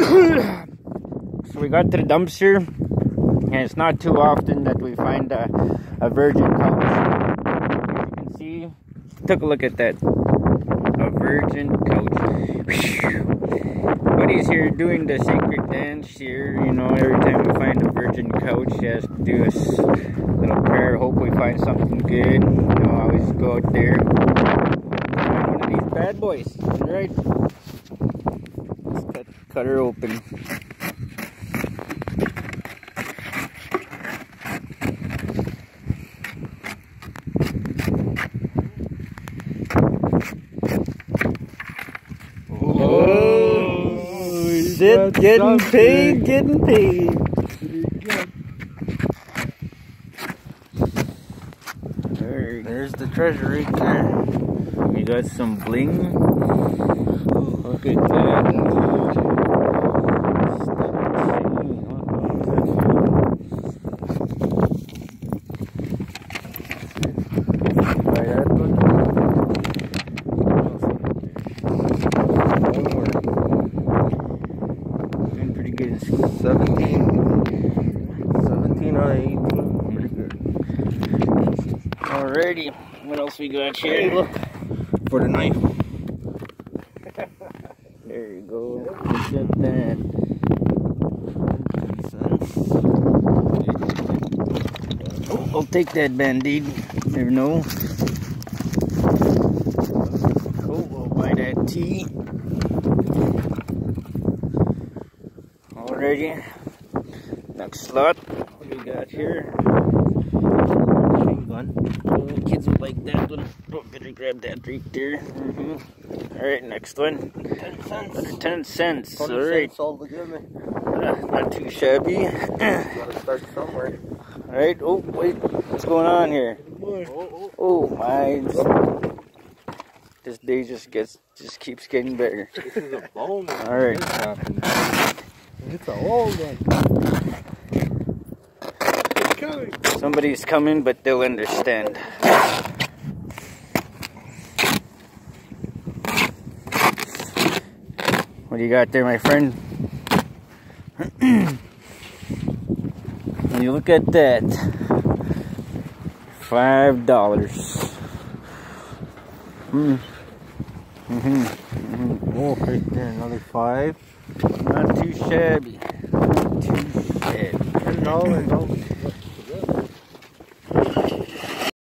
so we got to the dumpster, and it's not too often that we find a, a virgin couch. As you can see, took a look at that. A virgin couch. Buddy's here doing the sacred dance here. You know, every time we find a virgin couch, he has to do a little prayer. Hope we find something good. You know, always go out there. One of these bad boys. Alright. Let's cut, cut her open. Oh, oh, Sit, getting paid, getting paid. There, There's the treasure right there. we got some bling. Look at that. Good 17. 17 out of 18. Pretty good. Alrighty, what else we got here? look. For the knife. There you go. Look at that. Oh, I'll take that band-aid. Never know. Cool, oh, we'll buy that tea. Alrighty. Next slot. What do we got here? Machine gun. Oh, kids would like that one. Oh, better grab that right there. hmm Alright, next one. 10 cents. Under 10 cents. 20 Alright. cents all together. Uh, not too shabby. Gotta start somewhere. Alright, oh, wait. What's going on here? Oh, Oh, my. This day just gets, just keeps getting better. This is a bone. Alright. It's a old one. It's coming. Somebody's coming, but they'll understand. What do you got there, my friend? you look at that, five dollars. Mm. Mm-hmm. Mm -hmm. Oh, right there, another five. Not too shabby. Not too shabby. Ten dollars.